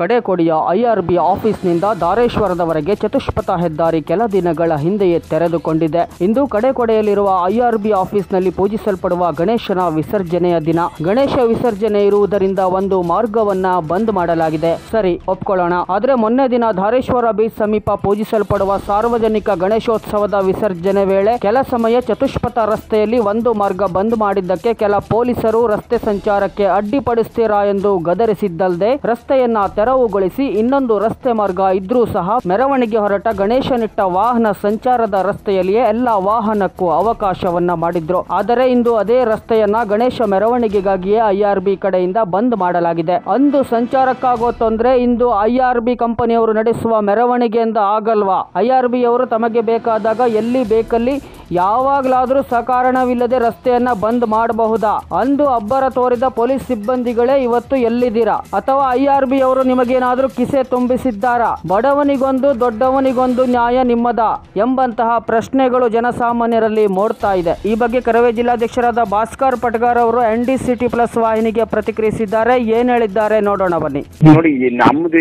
ಕಡೆಕೊಡಿಯ IRB ಆಫೀಸ್ನಿಂದ ಧಾರೇಶ್ವರದವರೆಗೆ ಚತುಷ್ಪಥ ಹೆದ್ದಾರಿ ಕೆಲ ದಿನಗಳ ಹಿಂದೆಯೇ ತೆರೆದುಕೊಂಡಿದೆ. ಇಂದು ಕಡೆಕೊಡೆಯಲ್ಲಿರುವ ಐಆರ್ಬಿ ಆಫೀಸ್ನಲ್ಲಿ ಪೂಜಿಸಲ್ಪಡುವ ಗಣೇಶನ ವಿಸರ್ಜನೆಯ ದಿನ. ಗಣೇಶ ವಿಸರ್ಜನೆ ಇರುವುದರಿಂದ ಒಂದು ಮಾರ್ಗವನ್ನ ಬಂದ್ ಮಾಡಲಾಗಿದೆ. ಸರಿ, ಒಪ್ಕೊಳ್ಳೋಣ. ಆದ್ರೆ ಮೊನ್ನೆ ದಿನ ಧಾರೇಶ್ವರ ಬೀಚ್ ಸಮೀಪ ಪೂಜಿಸಲ್ಪಡುವ ಸಾರ್ವಜನಿಕ ಗಣೇಶೋತ್ಸವದ ವಿಸರ್ಜನೆ ವೇಳೆ ಕೆಲ ಸಮಯ ಚತುಷ್ಪಥ ರಸ್ತೆಯಲ್ಲಿ ಒಂದು ಮಾರ್ಗ ಬಂದ್ ಮಾಡಿದ್ದಕ್ಕೆ ಕೆಲ ಪೊಲೀಸರು ರಸ್ತೆ ಸಂಚಾರಕ್ಕೆ ಅಡ್ಡಿಪಡಿಸ್ತೀರಾ ಎಂದು ಗದರಿಸಿದ್ದಲ್ಲದೆ ರಸ್ತೆಯನ್ನ ತೆರವುಗೊಳಿಸಿ ಇನ್ನೊಂದು ರಸ್ತೆ ಮಾರ್ಗ ಇದ್ರೂ ಸಹ ಮೆರವಣಿಗೆ ಹೊರಟ ಗಣೇಶನಿಟ್ಟ ವಾಹನ ಸಂಚಾರದ ರಸ್ತೆಯಲ್ಲಿಯೇ ಎಲ್ಲ ವಾಹನಕ್ಕೂ ಅವಕಾಶವನ್ನ ಮಾಡಿದ್ರು. ಆದರೆ ಇಂದು ಅದೇ ರಸ್ತೆಯನ್ನ ಗಣೇಶ ಮೆರವಣಿಗೆಗಾಗಿಯೇ ಐಆರ್ಬಿ ಕಡೆಯಿಂದ ಬಂದ್ ಮಾಡಲಾಗಿದೆ. ಅಂದು ಸಂಚಾರಕ್ಕಾಗೋ ತೊಂದರೆ ಇಂದು ಐಆರ್ಬಿ ಕಂಪನಿಯವರು ನಡೆಸುವ ಮೆರವಣಿಗೆಯಿಂದ ಆಗಲ್ವಾ? ಐಆರ್ಬಿ ಅವರು ತಮಗೆ ಬೇಕಾದಾಗ ಎಲ್ಲಿ ಬೇಕಲ್ಲಿ ಯಾವಾಗಲಾದರೂ ಸಕಾರಣವಿಲ್ಲದೆ ರಸ್ತೆಯನ್ನ ಬಂದ್ ಮಾಡಬಹುದಾ? ಅಂದು ಅಬ್ಬರ ತೋರಿದ ಪೊಲೀಸ್ ಸಿಬ್ಬಂದಿಗಳೇ ಇವತ್ತು ಎಲ್ಲಿದ್ದೀರಾ? ಅಥವಾ ಐಆರ್ಬಿ ಅವರು ನಿಮಗೇನಾದರೂ ಕಿಸೆ ತುಂಬಿಸಿದ್ದಾರಾ? ಬಡವನಿಗೊಂದು ದೊಡ್ಡವನಿಗೊಂದು ನ್ಯಾಯ ನಿಮ್ಮದ? ಎಂಬಂತಹ ಪ್ರಶ್ನೆಗಳು ಜನಸಾಮಾನ್ಯರಲ್ಲಿ ಮೂಡ್ತಾ ಇದೆ. ಈ ಬಗ್ಗೆ ಕರವೇ ಜಿಲ್ಲಾಧ್ಯಕ್ಷರಾದ ಭಾಸ್ಕರ್ ಪಟ್ಗಾರ್ ಅವರು ಎನ್ ಡಿ ಸಿಟಿ ಪ್ಲಸ್ ವಾಹಿನಿಗೆ ಪ್ರತಿಕ್ರಿಯಿಸಿದ್ದಾರೆ. ಏನ್ ಹೇಳಿದ್ದಾರೆ ನೋಡೋಣ ಬನ್ನಿ. ನೋಡಿ ನಮ್ದು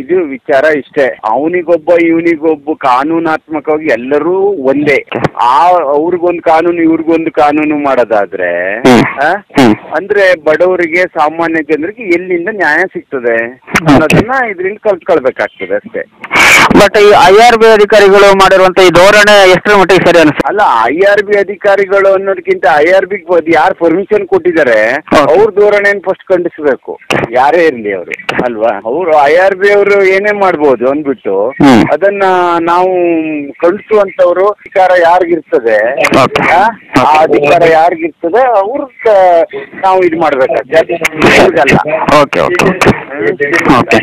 ಇದು ವಿಚಾರ ಇಷ್ಟೇ. ಅವನಿಗೊಬ್ಬ, ಇವನಿಗೊಬ್ಬ ಕಾನೂನಾತ್ಮಕವಾಗಿ ಎಲ್ಲರೂ ಒಂದೇ. ಆ ಅವ್ರಿಗೊಂದು ಕಾನೂನು ಇವ್ರಿಗೊಂದು ಕಾನೂನು ಮಾಡೋದಾದ್ರೆ ಆ? ಅಂದ್ರೆ ಬಡವರಿಗೆ ಸಾಮಾನ್ಯ ಜನರಿಗೆ ಎಲ್ಲಿಂದ ನ್ಯಾಯ ಸಿಗ್ತದೆ ಅನ್ನೋದನ್ನ ಇದ್ರಿಂದ ಕಲ್ತ್ಕೊಳ್ಬೇಕಾಗ್ತದೆ ಅಷ್ಟೇ ಬಟ್ ಈ ಐ ಆರ್ ಬಿ ಅಧಿಕಾರಿಗಳು ಮಾಡಿರುವಂತ ಈ ಧೋರಣೆ ಎಷ್ಟರ ಮಟ್ಟಿಗೆ ಸರಿ ಅನಿಸುತ್ತೆ ಅಲ್ಲ ಐ ಆರ್ ಬಿ ಅಧಿಕಾರಿಗಳು ಅನ್ನೋದಕ್ಕಿಂತ ಐ ಆರ್ ಬಿ ಯಾರು ಪರ್ಮಿಷನ್ ಕೊಟ್ಟಿದ್ದಾರೆ ಹೌದು. ಅವ್ರ ಧೋರಣೆಯನ್ನು ಫಸ್ಟ್ ಖಂಡಿಸಬೇಕು ಯಾರೇ ಇರ್ಲಿ ಅವರು ಅಲ್ವಾ ಅವರು ಐ ಆರ್ ಬಿ ಅವರು ಏನೇ ಮಾಡ್ಬೋದು ಅಂದ್ಬಿಟ್ಟು ಹ್ಮ್. ಅದನ್ನ ನಾವು ಕಳಿಸುವಂತವ್ರು ಅಧಿಕಾರ ಯಾರಿಗಿರ್ತದೆ. ಆ? ಅಧಿಕಾರ ಯಾರಿಗಿರ್ತದೆ ಅವ್ರ ನಾವು ಇದು ಮಾಡ್ಬೇಕಾಗ್ತದೆ. ಅವ್ರಿಗಲ್ಲ ಓಕೆ ಓಕೆ ಓಕೆ ಓಕೆ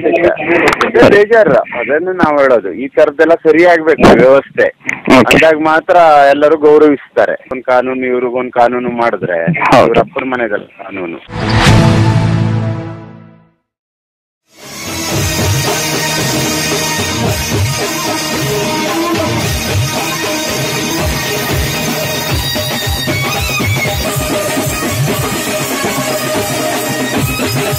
ಅದೇ ಬೇಜಾರು. ಅದನ್ನು ನಾವು ಹೇಳೋದು. ಈ ತರದ್ದೆಲ್ಲ ಸರಿಯಾಗ್ಬೇಕು ವ್ಯವಸ್ಥೆ. ಅಂದಾಗ ಮಾತ್ರ ಎಲ್ಲರೂ ಗೌರವಿಸ್ತಾರೆ. ಒಂದ್ ಕಾನೂನು ಇವ್ರಿಗೊಂದ್ ಕಾನೂನು ಮಾಡಿದ್ರೆ. ಇವ್ರ ಅಪ್ಪನ ಮನೆದಲ್ಲ ಕಾನೂನು.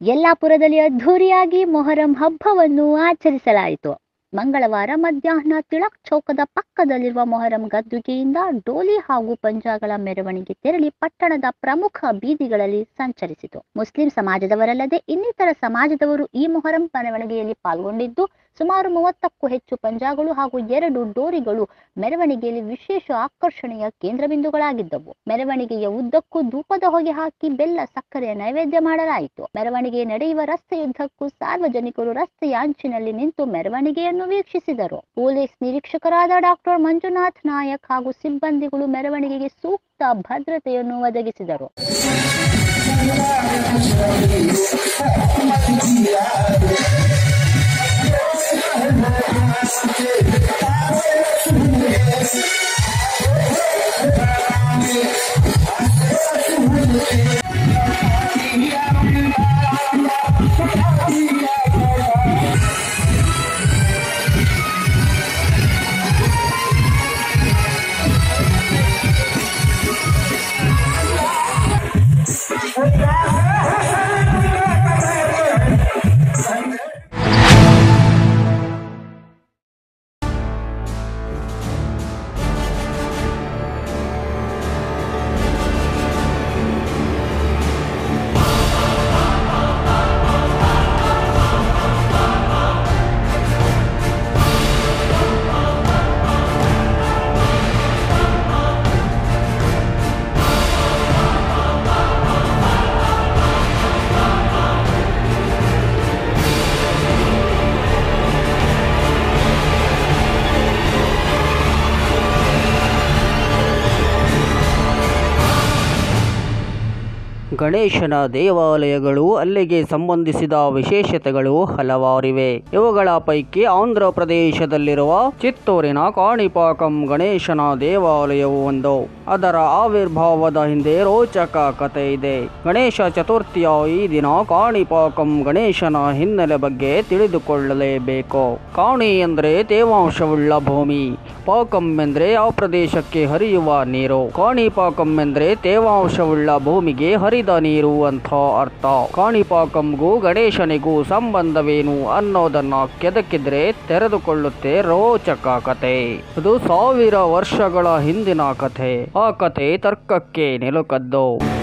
ಯಲ್ಲಾಪುರದಲ್ಲಿ ಅದ್ಧೂರಿಯಾಗಿ ಮೊಹರಂ ಹಬ್ಬವನ್ನು ಆಚರಿಸಲಾಯಿತು. ಮಂಗಳವಾರ ಮಧ್ಯಾಹ್ನ ತಿಳಕ್ ಚೌಕದ ಪಕ್ಕದಲ್ಲಿರುವ ಮೊಹರಂ ಗದ್ದುಗೆಯಿಂದ ಡೋಲಿ ಹಾಗೂ ಪಂಜಾಗಳ ಮೆರವಣಿಗೆ ತೆರಳಿ ಪಟ್ಟಣದ ಪ್ರಮುಖ ಬೀದಿಗಳಲ್ಲಿ ಸಂಚರಿಸಿತು. ಮುಸ್ಲಿಂ ಸಮಾಜದವರಲ್ಲದೆ ಇನ್ನಿತರ ಸಮಾಜದವರು ಈ ಮೊಹರಂ ಮೆರವಣಿಗೆಯಲ್ಲಿ ಪಾಲ್ಗೊಂಡಿದ್ದು ಸುಮಾರು ಮೂವತ್ತಕ್ಕೂ ಹೆಚ್ಚು ಪಂಜಾಗಳು ಹಾಗೂ ಎರಡು ಡೋರಿಗಳು ಮೆರವಣಿಗೆಯಲ್ಲಿ ವಿಶೇಷ ಆಕರ್ಷಣೆಯ ಕೇಂದ್ರಬಿಂದುಗಳಾಗಿದ್ದವು. ಮೆರವಣಿಗೆಯ ಉದ್ದಕ್ಕೂ ಧೂಪದ ಹೊಗೆ ಹಾಕಿ ಬೆಲ್ಲ ಸಕ್ಕರೆಯ ನೈವೇದ್ಯ ಮಾಡಲಾಯಿತು. ಮೆರವಣಿಗೆ ನಡೆಯುವ ರಸ್ತೆಯುದ್ದಕ್ಕೂ ಸಾರ್ವಜನಿಕರು ರಸ್ತೆಯ ಅಂಚಿನಲ್ಲಿ ನಿಂತು ಮೆರವಣಿಗೆಯನ್ನು ವೀಕ್ಷಿಸಿದರು. ಪೊಲೀಸ್ ನಿರೀಕ್ಷಕರಾದ ಡಾಕ್ಟರ್ ಮಂಜುನಾಥ್ ನಾಯಕ್ ಹಾಗೂ ಸಿಬ್ಬಂದಿಗಳು ಮೆರವಣಿಗೆಗೆ ಸೂಕ್ತ ಭದ್ರತೆಯನ್ನು ಒದಗಿಸಿದರು. ಗಣೇಶನ ದೇವಾಲಯಗಳು, ಅಲ್ಲಿಗೆ ಸಂಬಂಧಿಸಿದ ವಿಶೇಷತೆಗಳು ಹಲವಾರಿವೆ. ಇವುಗಳ ಪೈಕಿ ಆಂಧ್ರ ಪ್ರದೇಶದಲ್ಲಿರುವ ಚಿತ್ತೂರಿನ ಕಾಣಿಪಾಕಂ ಗಣೇಶನ ದೇವಾಲಯವು ಒಂದು. ಅದರ ಆವಿರ್ಭಾವದ ಹಿಂದೆ ರೋಚಕ ಕಥೆ ಇದೆ. ಗಣೇಶ ಚತುರ್ಥಿಯ ಈ ದಿನ ಕಾಣಿಪಾಕಂ ಗಣೇಶನ ಹಿನ್ನೆಲೆ ಬಗ್ಗೆ ತಿಳಿದುಕೊಳ್ಳಲೇಬೇಕು. ಕಾಣಿ ಎಂದರೆ ತೇವಾಂಶವುಳ್ಳ ಭೂಮಿ. ಪಾಕಂ ಎಂದರೆ ಆ ಪ್ರದೇಶಕ್ಕೆ ಹರಿಯುವ ನೀರು. ಕಾಣಿಪಾಕಂ ಎಂದರೆ ತೇವಾಂಶವುಳ್ಳ ಭೂಮಿಗೆ ಹರಿದ ನೀರು ಅಂತ ಅರ್ಥ. ಕಾಣಿಪಾಕಂಗೂ ಗಣೇಶನಿಗೂ ಸಂಬಂಧವೇನು ಅನ್ನೋದನ್ನ ಕೆದಕಿದ್ರೆ ತೆರೆದುಕೊಳ್ಳುತ್ತೆ ರೋಚಕ ಕತೆ ಅದು ಸಾವಿರ ವರ್ಷಗಳ ಹಿಂದಿನ ಕಥೆ. ಆ ಕತೆ ತರ್ಕಕ್ಕೆ ನಿಲುಕದ್ದು.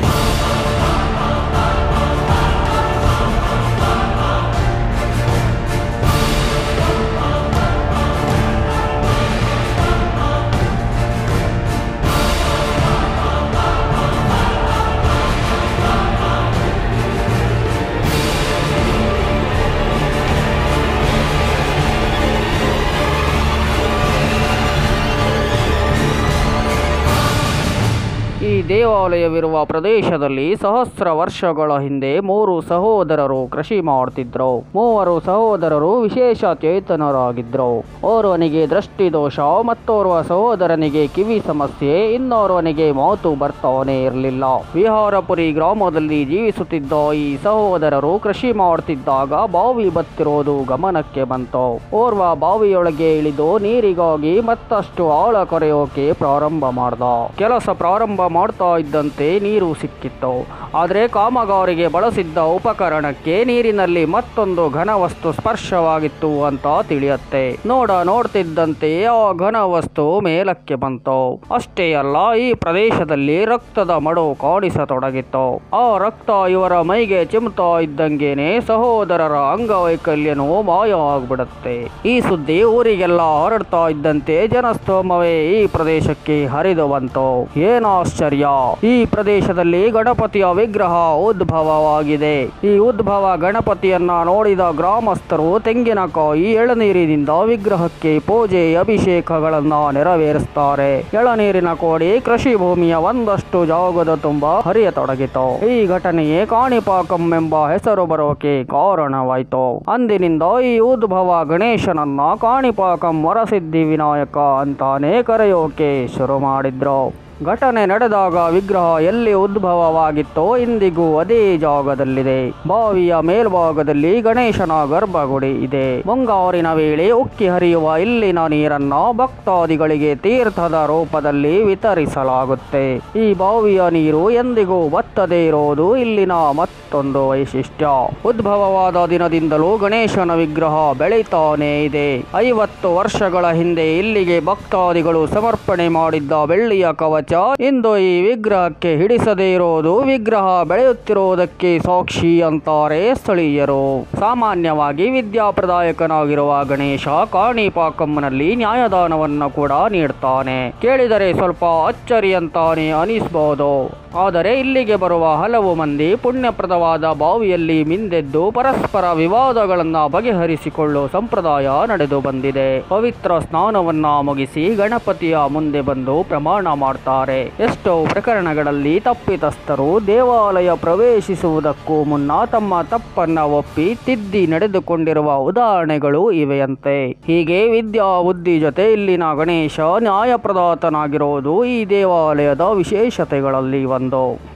ದೇವಾಲಯವಿರುವ ಪ್ರದೇಶದಲ್ಲಿ ಸಹಸ್ರ ವರ್ಷಗಳ ಹಿಂದೆ ಮೂರು ಸಹೋದರರು ಕೃಷಿ ಮಾಡುತ್ತಿದ್ದರು. ಮೂವರು ಸಹೋದರರು ವಿಶೇಷ ಚೇತನರಾಗಿದ್ದರು. ಓರ್ವನಿಗೆ ದೃಷ್ಟಿದೋಷ, ಮತ್ತೋರ್ವ ಸಹೋದರನಿಗೆ ಕಿವಿ ಸಮಸ್ಯೆ, ಇನ್ನೋರ್ವನಿಗೆ ಮಾತು ಬರ್ತಾನೆ ಇರಲಿಲ್ಲ. ವಿಹಾರಪುರಿ ಗ್ರಾಮದಲ್ಲಿ ಜೀವಿಸುತ್ತಿದ್ದ ಈ ಸಹೋದರರು ಕೃಷಿ ಮಾಡುತ್ತಿದ್ದಾಗ ಬಾವಿ ಬತ್ತಿರೋದು ಗಮನಕ್ಕೆ ಬಂತು. ಓರ್ವ ಬಾವಿಯೊಳಗೆ ಇಳಿದು ನೀರಿಗಾಗಿ ಮತ್ತಷ್ಟು ಆಳ ಕೊರೆಯೋಕೆ ಪ್ರಾರಂಭ ಮಾಡ್ದ. ಕೆಲಸ ಪ್ರಾರಂಭ ಮಾಡ್ತಾ ಇದ್ದಂತೆ ನೀರು ಸಿಕ್ಕಿತ್ತು. ಆದರೆ ಕಾಮಗಾರಿಗೆ ಬಳಸಿದ್ದ ಉಪಕರಣಕ್ಕೆ ನೀರಿನಲ್ಲಿ ಮತ್ತೊಂದು ಘನವಸ್ತು ಸ್ಪರ್ಶವಾಗಿತ್ತು ಅಂತ ತಿಳಿಯತ್ತೆ. ನೋಡ ನೋಡ್ತಿದ್ದಂತೆ ಆ ಘನವಸ್ತು ಮೇಲಕ್ಕೆ ಬಂತು. ಅಷ್ಟೇ ಅಲ್ಲ, ಈ ಪ್ರದೇಶದಲ್ಲಿ ರಕ್ತದ ಮಡು ಕಾಣಿಸತೊಡಗಿತ್ತು. ಆ ರಕ್ತ ಇವರ ಮೈಗೆ ಚಿಮ್ತಾ ಇದ್ದಂಗೆನೆ ಸಹೋದರರ ಅಂಗವೈಕಲ್ಯನೂ ಮಾಯ ಆಗ್ಬಿಡುತ್ತೆ. ಈ ಸುದ್ದಿ ಊರಿಗೆಲ್ಲ ಹರಡ್ತಾ ಇದ್ದಂತೆ ಜನಸ್ತೋಮವೇ ಈ ಪ್ರದೇಶಕ್ಕೆ ಹರಿದು ಬಂತು. ಏನಾಶ್ಚರ್ಯ ಈ ಪ್ರದೇಶದಲ್ಲಿ ಗಣಪತಿಯ ವಿಗ್ರಹ ಉದ್ಭವವಾಗಿದೆ. ಈ ಉದ್ಭವ ಗಣಪತಿಯನ್ನ ನೋಡಿದ ಗ್ರಾಮಸ್ಥರು ತೆಂಗಿನಕಾಯಿ ಎಳನೀರಿನಿಂದ ವಿಗ್ರಹಕ್ಕೆ ಪೂಜೆ, ಅಭಿಷೇಕಗಳನ್ನ ನೆರವೇರಿಸ್ತಾರೆ. ಎಳನೀರಿನ ಕೋಡಿ ಕೃಷಿ ಭೂಮಿಯ ಒಂದಷ್ಟು ಜಾಗದ ತುಂಬಾ ಹರಿಯತೊಡಗಿತು. ಈ ಘಟನೆಯೇ ಕಾಣಿಪಾಕಂ ಎಂಬ ಹೆಸರು ಬರೋಕೆ ಕಾರಣವಾಯಿತು. ಅಂದಿನಿಂದ ಈ ಉದ್ಭವ ಗಣೇಶನನ್ನ ಕಾಣಿಪಾಕಂ ವರಸಿದ್ಧಿ ವಿನಾಯಕ ಅಂತಾನೆ ಕರೆಯೋಕೆ ಶುರು ಮಾಡಿದ್ರು. ಘಟನೆ ನಡೆದಾಗ ವಿಗ್ರಹ ಎಲ್ಲಿ ಉದ್ಭವವಾಗಿತ್ತೋ ಇಂದಿಗೂ ಅದೇ ಜಾಗದಲ್ಲಿದೆ. ಬಾವಿಯ ಮೇಲ್ಭಾಗದಲ್ಲಿ ಗಣೇಶನ ಗರ್ಭಗುಡಿ ಇದೆ. ಮುಂಗಾರಿನ ವೇಳೆ ಉಕ್ಕಿ ಹರಿಯುವ ಇಲ್ಲಿನ ನೀರನ್ನ ಭಕ್ತಾದಿಗಳಿಗೆ ತೀರ್ಥದ ರೂಪದಲ್ಲಿ ವಿತರಿಸಲಾಗುತ್ತೆ. ಈ ಬಾವಿಯ ನೀರು ಎಂದಿಗೂ ಬತ್ತದೇ ಇರೋದು ಇಲ್ಲಿನ ಮತ್ತೊಂದು ವೈಶಿಷ್ಟ್ಯ. ಉದ್ಭವವಾದ ದಿನದಿಂದಲೂ ಗಣೇಶನ ವಿಗ್ರಹ ಬೆಳೀತಾನೇ ಇದೆ. ಐವತ್ತು ವರ್ಷಗಳ ಹಿಂದೆ ಇಲ್ಲಿಗೆ ಭಕ್ತಾದಿಗಳು ಸಮರ್ಪಣೆ ಮಾಡಿದ್ದ ಬೆಳ್ಳಿಯ ಕವಚ ಇಂದು ಈ ವಿಗ್ರಹಕ್ಕೆ ಹಿಡಿಸದೇ ಇರೋದು ವಿಗ್ರಹ ಬೆಳೆಯುತ್ತಿರುವುದಕ್ಕೆ ಸಾಕ್ಷಿ ಅಂತಾರೆ ಸ್ಥಳೀಯರು. ಸಾಮಾನ್ಯವಾಗಿ ವಿದ್ಯಾಪ್ರದಾಯಕನಾಗಿರುವ ಗಣೇಶ ಕಾಣಿಪಾಕಮ್ಮನಲ್ಲಿ ನ್ಯಾಯದಾನವನ್ನು ಕೂಡ ನೀಡ್ತಾನೆ. ಕೇಳಿದರೆ ಸ್ವಲ್ಪ ಅಚ್ಚರಿ ಅಂತಾನೆ ಅನಿಸ್ಬಹುದು ಆದರೆ ಇಲ್ಲಿಗೆ ಬರುವ ಹಲವು ಮಂದಿ ಪುಣ್ಯಪ್ರದವಾದ ಬಾವಿಯಲ್ಲಿ ಮಿಂದೆದ್ದು ಪರಸ್ಪರ ವಿವಾದಗಳನ್ನು ಬಗೆಹರಿಸಿಕೊಳ್ಳುವ ಸಂಪ್ರದಾಯ ನಡೆದು ಬಂದಿದೆ. ಪವಿತ್ರ ಸ್ನಾನವನ್ನ ಮುಗಿಸಿ ಗಣಪತಿಯ ಮುಂದೆ ಬಂದು ಪ್ರಮಾಣ ಮಾಡ್ತಾರೆ. ಎಷ್ಟೋ ಪ್ರಕರಣಗಳಲ್ಲಿ ತಪ್ಪಿತಸ್ಥರು ದೇವಾಲಯ ಪ್ರವೇಶಿಸುವುದಕ್ಕೂ ಮುನ್ನ ತಮ್ಮ ತಪ್ಪನ್ನ ಒಪ್ಪಿ ತಿದ್ದಿ ನಡೆದುಕೊಂಡಿರುವ ಉದಾಹರಣೆಗಳು ಇವೆಯಂತೆ. ಹೀಗೆ ವಿದ್ಯಾ ಬುದ್ಧಿ ಜೊತೆ ಇಲ್ಲಿನ ಗಣೇಶ ನ್ಯಾಯಪ್ರದಾತನಾಗಿರುವುದು ಈ ದೇವಾಲಯದ ವಿಶೇಷತೆಗಳಲ್ಲಿ ಒಂದು.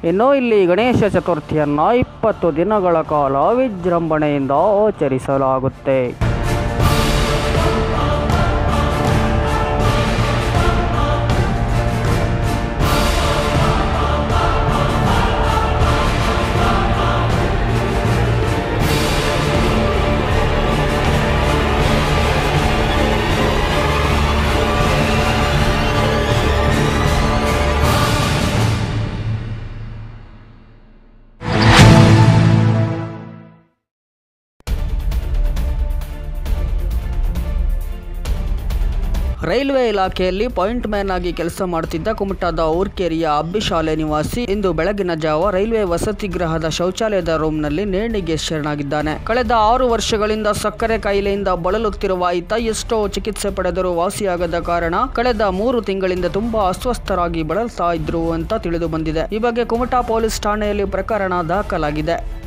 ಇನ್ನು ಇಲ್ಲಿ ಗಣೇಶ ಚತುರ್ಥಿಯನ್ನು ಇಪ್ಪತ್ತು ದಿನಗಳ ಕಾಲ ವಿಜೃಂಭಣೆಯಿಂದ ಆಚರಿಸಲಾಗುತ್ತೆ. ರೈಲ್ವೆ ಇಲಾಖೆಯಲ್ಲಿ ಪಾಯಿಂಟ್ ಮ್ಯಾನ್ ಆಗಿ ಕೆಲಸ ಮಾಡುತ್ತಿದ್ದ ಕುಮಟಾದ ಊರ್ಕೇರಿಯ ಅಬ್ಬಿಶಾಲೆ ನಿವಾಸಿ ಇಂದು ಬೆಳಗಿನ ಜಾವ ರೈಲ್ವೆ ವಸತಿ ಗೃಹದ ಶೌಚಾಲಯದ ರೂಮ್ನಲ್ಲಿ ನೇಣಿಗೆ ಶರಣಾಗಿದ್ದಾನೆ. ಕಳೆದ ಆರು ವರ್ಷಗಳಿಂದ ಸಕ್ಕರೆ ಕಾಯಿಲೆಯಿಂದ ಬಳಲುತ್ತಿರುವ ಈತ ಎಷ್ಟೋ ಚಿಕಿತ್ಸೆ ಪಡೆದರೂ ವಾಸಿಯಾಗದ ಕಾರಣ ಕಳೆದ ಮೂರು ತಿಂಗಳಿಂದ ತುಂಬಾ ಅಸ್ವಸ್ಥರಾಗಿ ಬಳಲ್ತಾ ಇದ್ರು ಅಂತ ತಿಳಿದು ಬಂದಿದೆ. ಈ ಬಗ್ಗೆ ಕುಮಟಾ ಪೊಲೀಸ್ ಠಾಣೆಯಲ್ಲಿ ಪ್ರಕರಣ ದಾಖಲಾಗಿದೆ.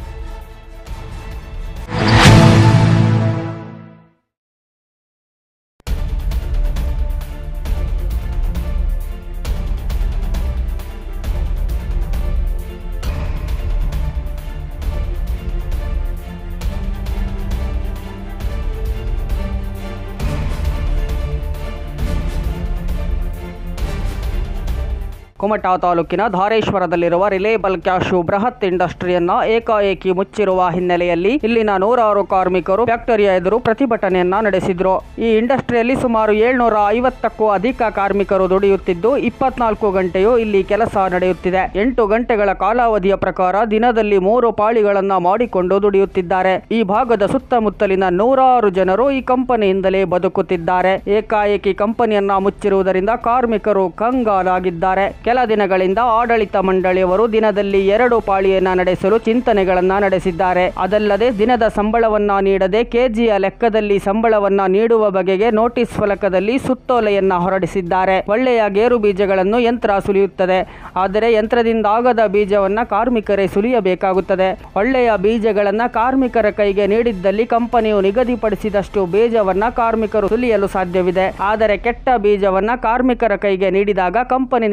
ಕುಮಟಾ ತಾಲೂಕಿನ ಧಾರೇಶ್ವರದಲ್ಲಿರುವ ರಿಲೇಬಲ್ ಕ್ಯಾಶು ಬೃಹತ್ ಇಂಡಸ್ಟ್ರಿಯನ್ನ ಏಕಾಏಕಿ ಮುಚ್ಚಿರುವ ಹಿನ್ನೆಲೆಯಲ್ಲಿ ಇಲ್ಲಿನ ನೂರಾರು ಕಾರ್ಮಿಕರು ಫ್ಯಾಕ್ಟರಿಯ ಎದುರು ಪ್ರತಿಭಟನೆಯನ್ನ ನಡೆಸಿದ್ರು. ಈ ಇಂಡಸ್ಟ್ರಿಯಲ್ಲಿ ಸುಮಾರು ಏಳ್ನೂರ ಐವತ್ತಕ್ಕೂ ಅಧಿಕ ಕಾರ್ಮಿಕರು ದುಡಿಯುತ್ತಿದ್ದು, ಇಪ್ಪತ್ನಾಲ್ಕು ಗಂಟೆಯೂ ಇಲ್ಲಿ ಕೆಲಸ ನಡೆಯುತ್ತಿದೆ. ಎಂಟು ಗಂಟೆಗಳ ಕಾಲಾವಧಿಯ ಪ್ರಕಾರ ದಿನದಲ್ಲಿ ಮೂರು ಪಾಳಿಗಳನ್ನ ಮಾಡಿಕೊಂಡು ದುಡಿಯುತ್ತಿದ್ದಾರೆ. ಈ ಭಾಗದ ಸುತ್ತಮುತ್ತಲಿನ ನೂರಾರು ಜನರು ಈ ಕಂಪನಿಯಿಂದಲೇ ಬದುಕುತ್ತಿದ್ದಾರೆ. ಏಕಾಏಕಿ ಕಂಪನಿಯನ್ನ ಮುಚ್ಚಿರುವುದರಿಂದ ಕಾರ್ಮಿಕರು ಕಂಗಾಲಾಗಿದ್ದಾರೆ. ಕೆಲ ದಿನಗಳಿಂದ ಆಡಳಿತ ಮಂಡಳಿಯವರು ದಿನದಲ್ಲಿ ಎರಡು ಪಾಳಿಯನ್ನ ನಡೆಸಲು ಚಿಂತನೆಗಳನ್ನ ನಡೆಸಿದ್ದಾರೆ. ಅದಲ್ಲದೆ ದಿನದ ಸಂಬಳವನ್ನ ನೀಡದೆ ಕೆಜಿಯ ಲೆಕ್ಕದಲ್ಲಿ ಸಂಬಳವನ್ನ ನೀಡುವ ಬಗೆಗೆ ನೋಟಿಸ್ ಫಲಕದಲ್ಲಿ ಸುತ್ತೋಲೆಯನ್ನ ಹೊರಡಿಸಿದ್ದಾರೆ. ಒಳ್ಳೆಯ ಗೇರು ಬೀಜಗಳನ್ನು ಯಂತ್ರ ಸುಲಿಯುತ್ತದೆ. ಆದರೆ ಯಂತ್ರದಿಂದ ಆಗದ ಬೀಜವನ್ನ ಕಾರ್ಮಿಕರೇ ಸುಲಿಯಬೇಕಾಗುತ್ತದೆ. ಒಳ್ಳೆಯ ಬೀಜಗಳನ್ನ ಕಾರ್ಮಿಕರ ಕೈಗೆ ನೀಡಿದ್ದಲ್ಲಿ ಕಂಪನಿಯು ನಿಗದಿಪಡಿಸಿದಷ್ಟು ಬೀಜವನ್ನ ಕಾರ್ಮಿಕರು ಸುಲಿಯಲು ಸಾಧ್ಯವಿದೆ. ಆದರೆ ಕೆಟ್ಟ ಬೀಜವನ್ನ ಕಾರ್ಮಿಕರ ಕೈಗೆ ನೀಡಿದಾಗ ಕಂಪನಿ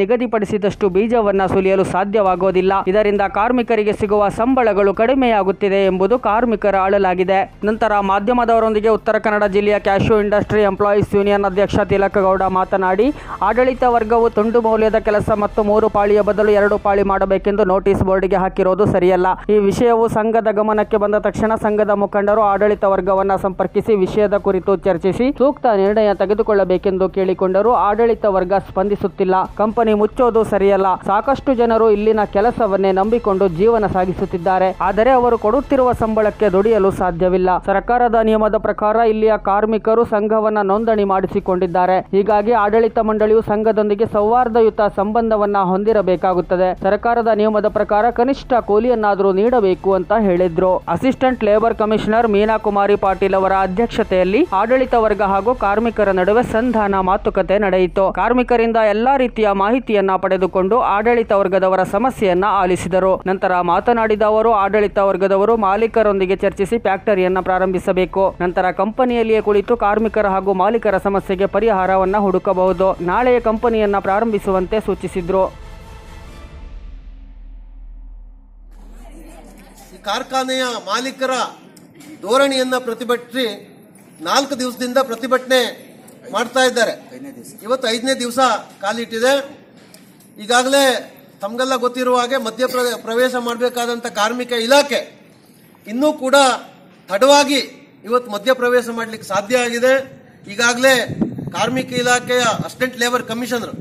ನಿಗದಿಪಡಿಸಿದಷ್ಟು ಬೀಜವನ್ನು ಸುಲಿಯಲು ಸಾಧ್ಯವಾಗುವುದಿಲ್ಲ ಇದರಿಂದ ಕಾರ್ಮಿಕರಿಗೆ ಸಿಗುವ ಸಂಬಳಗಳು ಕಡಿಮೆಯಾಗುತ್ತಿದೆ ಎಂಬುದು ಕಾರ್ಮಿಕರ ಅಳಲಾಗಿದೆ. ನಂತರ ಮಾಧ್ಯಮದವರೊಂದಿಗೆ ಉತ್ತರ ಕನ್ನಡ ಜಿಲ್ಲೆಯ ಕ್ಯಾಶು ಇಂಡಸ್ಟ್ರಿ ಎಂಪ್ಲಾಯೀಸ್ ಯೂನಿಯನ್ ಅಧ್ಯಕ್ಷ ತಿಲಕಗೌಡ ಮಾತನಾಡಿ, ಆಡಳಿತ ವರ್ಗವು ತುಂಡು ಮೌಲ್ಯದ ಕೆಲಸ ಮತ್ತು ಮೂರು ಪಾಳಿಯ ಬದಲು ಎರಡು ಪಾಳಿ ಮಾಡಬೇಕೆಂದು ನೋಟಿಸ್ ಬೋರ್ಡ್ಗೆ ಹಾಕಿರುವುದು ಸರಿಯಲ್ಲ. ಈ ವಿಷಯವು ಸಂಘದ ಗಮನಕ್ಕೆ ಬಂದ ತಕ್ಷಣ ಸಂಘದ ಮುಖಂಡರು ಆಡಳಿತ ವರ್ಗವನ್ನು ಸಂಪರ್ಕಿಸಿ ವಿಷಯದ ಕುರಿತು ಚರ್ಚಿಸಿ ಸೂಕ್ತ ನಿರ್ಣಯ ತೆಗೆದುಕೊಳ್ಳಬೇಕೆಂದು ಕೇಳಿಕೊಂಡರೂ ಆಡಳಿತ ವರ್ಗ ಸ್ಪಂದಿಸುತ್ತಿಲ್ಲ. ಕಂಪನಿ ಮುಚ್ಚೋದು ಸರಿಯಲ್ಲ. ಸಾಕಷ್ಟು ಜನರು ಇಲ್ಲಿನ ಕೆಲಸವನ್ನೇ ನಂಬಿಕೊಂಡು ಜೀವನ ಸಾಗಿಸುತ್ತಿದ್ದಾರೆ. ಆದರೆ ಅವರು ಕೊಡುತ್ತಿರುವ ಸಂಬಳಕ್ಕೆ ದುಡಿಯಲು ಸಾಧ್ಯವಿಲ್ಲ. ಸರ್ಕಾರದ ನಿಯಮದ ಪ್ರಕಾರ ಇಲ್ಲಿಯ ಕಾರ್ಮಿಕರು ಸಂಘವನ್ನ ನೋಂದಣಿ ಮಾಡಿಸಿಕೊಂಡಿದ್ದಾರೆ. ಹೀಗಾಗಿ ಆಡಳಿತ ಮಂಡಳಿಯು ಸಂಘದೊಂದಿಗೆ ಸೌಹಾರ್ದಯುತ ಸಂಬಂಧವನ್ನ ಹೊಂದಿರಬೇಕಾಗುತ್ತದೆ. ಸರ್ಕಾರದ ನಿಯಮದ ಪ್ರಕಾರ ಕನಿಷ್ಠ ಕೂಲಿಯನ್ನಾದರೂ ನೀಡಬೇಕು ಅಂತ ಹೇಳಿದ್ರು. Assistant labour commissioner Meena Kumari Patil ಅವರ ಅಧ್ಯಕ್ಷತೆಯಲ್ಲಿ ಆಡಳಿತ ವರ್ಗ ಹಾಗೂ ಕಾರ್ಮಿಕರ ನಡುವೆ ಸಂಧಾನ ಮಾತುಕತೆ ನಡೆಯಿತು. ಕಾರ್ಮಿಕರಿಂದ ಎಲ್ಲಾ ರೀತಿಯ ಮಾಹಿತಿಯನ್ನ ಪಡೆದುಕೊಂಡು ಆಡಳಿತ ವರ್ಗದವರ ಸಮಸ್ಯೆಯನ್ನ ಆಲಿಸಿದರು. ನಂತರ ಮಾತನಾಡಿದ ಅವರು ಆಡಳಿತ ವರ್ಗದವರು ಮಾಲೀಕರೊಂದಿಗೆ ಚರ್ಚಿಸಿ ಫ್ಯಾಕ್ಟರಿಯನ್ನ ಪ್ರಾರಂಭಿಸಬೇಕು. ನಂತರ ಕಂಪನಿಯಲ್ಲಿಯೇ ಕುಳಿತು ಕಾರ್ಮಿಕರ ಹಾಗೂ ಮಾಲೀಕರ ಸಮಸ್ಯೆಗೆ ಪರಿಹಾರವನ್ನ ಹುಡುಕಬಹುದು. ನಾಳೆಯ ಕಂಪನಿಯನ್ನ ಪ್ರಾರಂಭಿಸುವಂತೆ ಸೂಚಿಸಿದ್ರು. ಈ ಕಾರ್ಖಾನೆಯ ಮಾಲೀಕರ ಧೋರಣೆಯನ್ನ ಪ್ರತಿಭಟಿಸಿ ನಾಲ್ಕು ದಿವಸದಿಂದ ಪ್ರತಿಭಟನೆ ಮಾಡ್ತಾ ಇದ್ದಾರೆ. ಇವತ್ತು ಐದನೇ ದಿವಸ ಕಾಲಿಟ್ಟಿದೆ ಈಗಾಗಲೇ ತಮಗೆಲ್ಲ ಗೊತ್ತಿರುವ ಹಾಗೆ ಮಧ್ಯ ಪ್ರ- ಪ್ರವೇಶ ಮಾಡಬೇಕಾದಂಥ ಕಾರ್ಮಿಕ ಇಲಾಖೆ ಇನ್ನೂ ಕೂಡ ತಡವಾಗಿ ಇವತ್ತು ಮಧ್ಯ ಪ್ರವೇಶ ಮಾಡಲಿಕ್ಕೆ ಸಾಧ್ಯ ಆಗಿದೆ. ಈಗಾಗಲೇ ಕಾರ್ಮಿಕ ಇಲಾಖೆಯ assistant labour commissioner,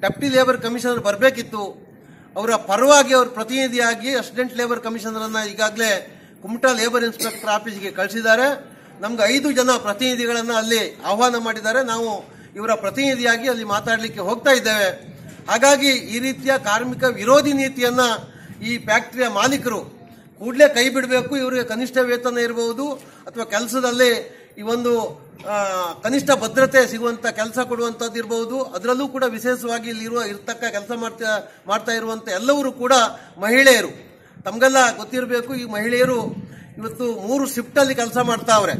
deputy labour commissioner ಬರಬೇಕಿತ್ತು. ಅವರ ಪರವಾಗಿ ಅವ್ರ ಪ್ರತಿನಿಧಿಯಾಗಿ ಅಸಿಸ್ಟೆಂಟ್ ಲೇಬರ್ ಕಮಿಷನರ್ ಅನ್ನ ಈಗಾಗಲೇ ಕುಮಟಾ ಲೇಬರ್ ಇನ್ಸ್ಪೆಕ್ಟರ್ ಆಫೀಸ್ಗೆ ಕಳಿಸಿದ್ದಾರೆ. ನಮ್ಗೆ ಐದು ಜನ ಪ್ರತಿನಿಧಿಗಳನ್ನು ಅಲ್ಲಿ ಆಹ್ವಾನ ಮಾಡಿದ್ದಾರೆ. ನಾವು ಇವರ ಪ್ರತಿನಿಧಿಯಾಗಿ ಅಲ್ಲಿ ಮಾತಾಡಲಿಕ್ಕೆ ಹೋಗ್ತಾ ಇದ್ದೇವೆ. ಹಾಗಾಗಿ ಈ ರೀತಿಯ ಕಾರ್ಮಿಕ ವಿರೋಧಿ ನೀತಿಯನ್ನ ಈ ಫ್ಯಾಕ್ಟರಿಯ ಮಾಲೀಕರು ಕೂಡಲೇ ಕೈ ಬಿಡಬೇಕು. ಇವರಿಗೆ ಕನಿಷ್ಠ ವೇತನ ಇರಬಹುದು ಅಥವಾ ಕೆಲಸದಲ್ಲಿ ಈ ಒಂದು ಕನಿಷ್ಠ ಭದ್ರತೆ ಸಿಗುವಂತ ಕೆಲಸ ಕೊಡುವಂತದ್ದು ಇರಬಹುದು ಅದರಲ್ಲೂ ಕೂಡ ವಿಶೇಷವಾಗಿ ಇಲ್ಲಿರುವ ಇರ್ತಕ್ಕ ಕೆಲಸ ಮಾಡ್ತಾ ಮಾಡ್ತಾ ಇರುವಂತ ಎಲ್ಲವರು ಕೂಡ ಮಹಿಳೆಯರು. ತಮಗೆಲ್ಲ ಗೊತ್ತಿರಬೇಕು, ಈ ಮಹಿಳೆಯರು ಇವತ್ತು ಮೂರು ಶಿಫ್ಟ್ ಅಲ್ಲಿ ಕೆಲಸ ಮಾಡ್ತಾವ್ರೆ.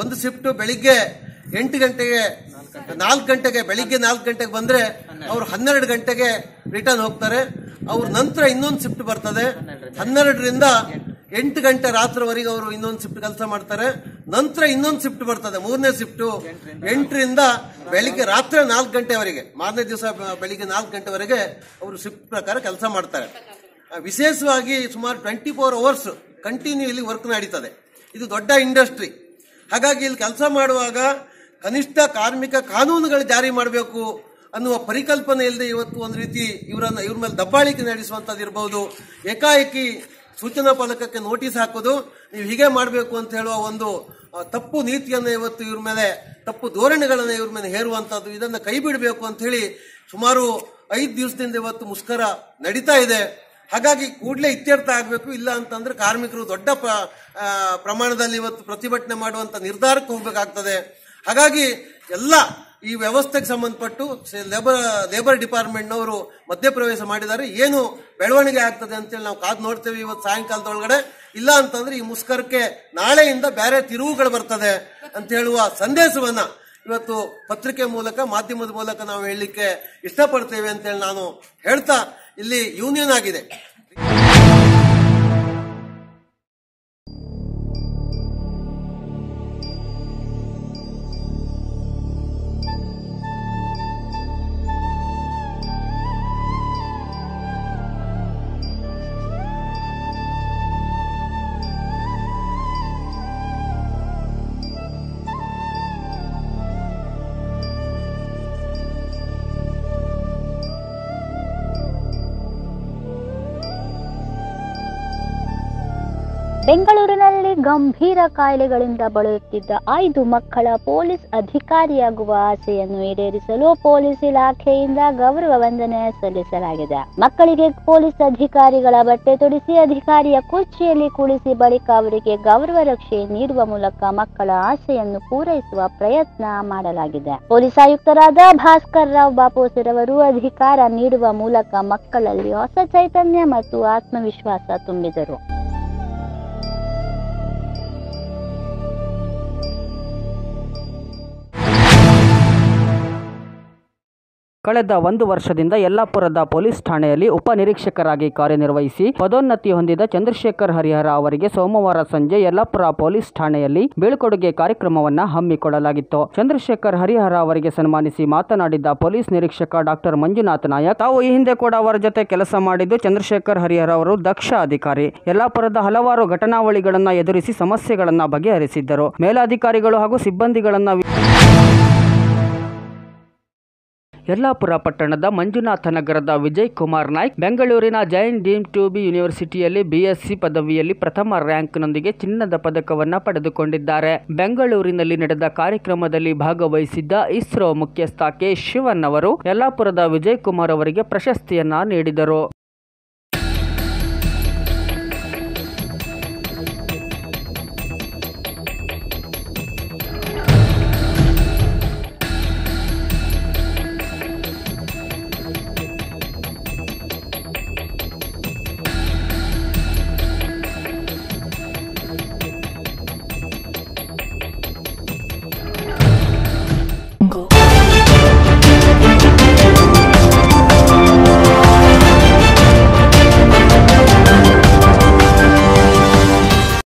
ಒಂದು ಶಿಫ್ಟ್ ಬೆಳಿಗ್ಗೆ ಎಂಟು ಗಂಟೆಗೆ ನಾಲ್ಕು ಗಂಟೆಗೆ, ಬೆಳಿಗ್ಗೆ ನಾಲ್ಕು ಗಂಟೆಗೆ ಬಂದ್ರೆ ಅವ್ರು ಹನ್ನೆರಡು ಗಂಟೆಗೆ ರಿಟರ್ನ್ ಹೋಗ್ತಾರೆ. ಅವ್ರ ನಂತರ ಇನ್ನೊಂದು ಶಿಫ್ಟ್ ಬರ್ತದೆ. ಹನ್ನೆರಡರಿಂದ ಎಂಟು ಗಂಟೆ ರಾತ್ರಿವರೆಗೆ ಅವರು ಇನ್ನೊಂದು ಶಿಫ್ಟ್ ಕೆಲಸ ಮಾಡ್ತಾರೆ. ನಂತರ ಇನ್ನೊಂದು ಶಿಫ್ಟ್ ಬರ್ತದೆ, ಮೂರನೇ ಶಿಫ್ಟ್ ಎಂಟರಿಂದ ಬೆಳಿಗ್ಗೆ ರಾತ್ರಿ ನಾಲ್ಕು ಗಂಟೆವರೆಗೆ, ಮಾರನೇ ದಿವಸ ಬೆಳಿಗ್ಗೆ ನಾಲ್ಕು ಗಂಟೆವರೆಗೆ ಅವರು ಶಿಫ್ಟ್ ಪ್ರಕಾರ ಕೆಲಸ ಮಾಡ್ತಾರೆ. ವಿಶೇಷವಾಗಿ ಸುಮಾರು ಟ್ವೆಂಟಿ ಫೋರ್ ಅವರ್ಸ್ ಕಂಟಿನ್ಯೂ ಇಲ್ಲಿ ವರ್ಕ್ ನಡೀತದೆ. ಇದು ದೊಡ್ಡ ಇಂಡಸ್ಟ್ರಿ ಹಾಗಾಗಿ ಇಲ್ಲಿ ಕೆಲಸ ಮಾಡುವಾಗ ಕನಿಷ್ಠ ಕಾರ್ಮಿಕ ಕಾನೂನುಗಳು ಜಾರಿ ಮಾಡಬೇಕು ಅನ್ನುವ ಪರಿಕಲ್ಪನೆ ಇಲ್ಲದೆ ಇವತ್ತು ಒಂದು ರೀತಿ ಇವರನ್ನ ಇವ್ರ ಮೇಲೆ ದಬ್ಬಾಳಿಕೆ ನಡೆಸುವಂತದ್ದು ಇರಬಹುದು ಏಕಾಏಕಿ ಸೂಚನಾ ಫಲಕಕ್ಕೆ ನೋಟಿಸ್ ಹಾಕೋದು, ನೀವು ಹೀಗೆ ಮಾಡಬೇಕು ಅಂತ ಹೇಳುವ ಒಂದು ತಪ್ಪು ನೀತಿಯನ್ನು ಇವತ್ತು ಇವ್ರ ಮೇಲೆ, ತಪ್ಪು ಧೋರಣೆಗಳನ್ನು ಇವ್ರ ಮೇಲೆ ಹೇರುವಂತದ್ದು ಇದನ್ನ ಕೈ ಬಿಡಬೇಕು ಅಂತ ಹೇಳಿ ಸುಮಾರು ಐದು ದಿವಸದಿಂದ ಇವತ್ತು ಮುಷ್ಕರ ನಡೀತಾ ಇದೆ. ಹಾಗಾಗಿ ಕೂಡಲೇ ಇತ್ಯರ್ಥ ಆಗಬೇಕು. ಇಲ್ಲ ಅಂತಂದ್ರೆ ಕಾರ್ಮಿಕರು ದೊಡ್ಡ ಪ್ರಮಾಣದಲ್ಲಿ ಇವತ್ತು ಪ್ರತಿಭಟನೆ ಮಾಡುವಂತ ನಿರ್ಧಾರಕ್ಕೆ ಹೋಗ್ಬೇಕಾಗ್ತದೆ. ಹಾಗಾಗಿ ಎಲ್ಲ ಈ ವ್ಯವಸ್ಥೆಗೆ ಸಂಬಂಧಪಟ್ಟು ಲೇಬರ್ ಲೇಬರ್ ಡಿಪಾರ್ಟ್ಮೆಂಟ್ನವರು ಮಧ್ಯಪ್ರವೇಶ ಮಾಡಿದ್ದಾರೆ. ಏನು ಬೆಳವಣಿಗೆ ಆಗ್ತದೆ ಅಂತೇಳಿ ನಾವು ಕಾದು ನೋಡ್ತೇವೆ ಇವತ್ತು ಸಾಯಂಕಾಲದೊಳಗಡೆ. ಇಲ್ಲ ಅಂತಂದ್ರೆ ಈ ಮುಷ್ಕರಕ್ಕೆ ನಾಳೆಯಿಂದ ಬೇರೆ ತಿರುವುಗಳು ಬರ್ತದೆ ಅಂತ ಹೇಳುವ ಸಂದೇಶವನ್ನ ಇವತ್ತು ಪತ್ರಿಕೆ ಮೂಲಕ, ಮಾಧ್ಯಮದ ಮೂಲಕ ನಾವು ಹೇಳಲಿಕ್ಕೆ ಇಷ್ಟಪಡ್ತೇವೆ ಅಂತೇಳಿ ನಾನು ಹೇಳ್ತಾ ಇಲ್ಲಿ ಯೂನಿಯನ್ ಆಗಿದೆ. ಗಂಭೀರ ಕಾಯಿಲೆಗಳಿಂದ ಬಳಲುತ್ತಿದ್ದ ಐದು ಮಕ್ಕಳ ಪೊಲೀಸ್ ಅಧಿಕಾರಿಯಾಗುವ ಆಸೆಯನ್ನು ಈಡೇರಿಸಲು ಪೊಲೀಸ್ ಇಲಾಖೆಯಿಂದ ಗೌರವ ವಂದನೆ ಸಲ್ಲಿಸಲಾಗಿದೆ. ಮಕ್ಕಳಿಗೆ ಪೊಲೀಸ್ ಅಧಿಕಾರಿಗಳ ಬಟ್ಟೆ ತೊಡಿಸಿ, ಅಧಿಕಾರಿಯ ಕುರ್ಚಿಯಲ್ಲಿ ಕುಳಿಸಿ ಬಳಿಕ ಅವರಿಗೆ ಗೌರವ ರಕ್ಷೆ ನೀಡುವ ಮೂಲಕ ಮಕ್ಕಳ ಆಸೆಯನ್ನು ಪೂರೈಸುವ ಪ್ರಯತ್ನ ಮಾಡಲಾಗಿದೆ. ಪೊಲೀಸ್ ಆಯುಕ್ತರಾದ ಭಾಸ್ಕರ್ ರಾವ್ ಬಾಪೋಸಿರವರು ಅಧಿಕಾರ ನೀಡುವ ಮೂಲಕ ಮಕ್ಕಳಲ್ಲಿ ಹೊಸ ಚೈತನ್ಯ ಮತ್ತು ಆತ್ಮವಿಶ್ವಾಸ ತುಂಬಿದರು. ಕಳೆದ ಒಂದು ವರ್ಷದಿಂದ ಯಲ್ಲಾಪುರದ ಪೊಲೀಸ್ ಠಾಣೆಯಲ್ಲಿ ಉಪನಿರೀಕ್ಷಕರಾಗಿ ಕಾರ್ಯನಿರ್ವಹಿಸಿ ಪದೋನ್ನತಿ ಹೊಂದಿದ ಚಂದ್ರಶೇಖರ್ ಹರಿಹರ ಅವರಿಗೆ ಸೋಮವಾರ ಸಂಜೆ ಯಲ್ಲಾಪುರ ಪೊಲೀಸ್ ಠಾಣೆಯಲ್ಲಿ ಬೀಳ್ಕೊಡುಗೆ ಕಾರ್ಯಕ್ರಮವನ್ನು ಹಮ್ಮಿಕೊಳ್ಳಲಾಗಿತ್ತು. ಚಂದ್ರಶೇಖರ್ ಹರಿಹರ ಅವರಿಗೆ ಸನ್ಮಾನಿಸಿ ಮಾತನಾಡಿದ ಪೊಲೀಸ್ ನಿರೀಕ್ಷಕ ಡಾಕ್ಟರ್ ಮಂಜುನಾಥ್ ನಾಯಕ್, ತಾವು ಈ ಹಿಂದೆ ಕೂಡ ಅವರ ಜೊತೆ ಕೆಲಸ ಮಾಡಿದ್ದು ಚಂದ್ರಶೇಖರ್ ಹರಿಹರ ಅವರು ದಕ್ಷ ಅಧಿಕಾರಿ. ಯಲ್ಲಾಪುರದ ಹಲವಾರು ಘಟನಾವಳಿಗಳನ್ನು ಎದುರಿಸಿ ಸಮಸ್ಯೆಗಳನ್ನು ಬಗೆಹರಿಸಿದ್ದರು. ಮೇಲಾಧಿಕಾರಿಗಳು ಹಾಗೂ ಸಿಬ್ಬಂದಿಗಳನ್ನು ಯಲ್ಲಾಪುರ ಪಟ್ಟಣದ ಮಂಜುನಾಥ ನಗರದ ವಿಜಯ್ ಕುಮಾರ್ ನಾಯ್ಕ್ ಬೆಂಗಳೂರಿನ ಜೈನ್ ಡೀಮ್ ಟು ಬಿ ಯೂನಿವರ್ಸಿಟಿಯಲ್ಲಿ ಬಿಎಸ್ಸಿ ಪದವಿಯಲ್ಲಿ ಪ್ರಥಮ ರ್ಯಾಂಕ್ನೊಂದಿಗೆ ಚಿನ್ನದ ಪದಕವನ್ನ ಪಡೆದುಕೊಂಡಿದ್ದಾರೆ. ಬೆಂಗಳೂರಿನಲ್ಲಿ ನಡೆದ ಕಾರ್ಯಕ್ರಮದಲ್ಲಿ ಭಾಗವಹಿಸಿದ್ದ ಇಸ್ರೋ ಮುಖ್ಯಸ್ಥ ಕೆ ಶಿವನ್ ಅವರು ಯಲ್ಲಾಪುರದ ವಿಜಯ್ ಕುಮಾರ್ ಅವರಿಗೆ ಪ್ರಶಸ್ತಿಯನ್ನ ನೀಡಿದರು.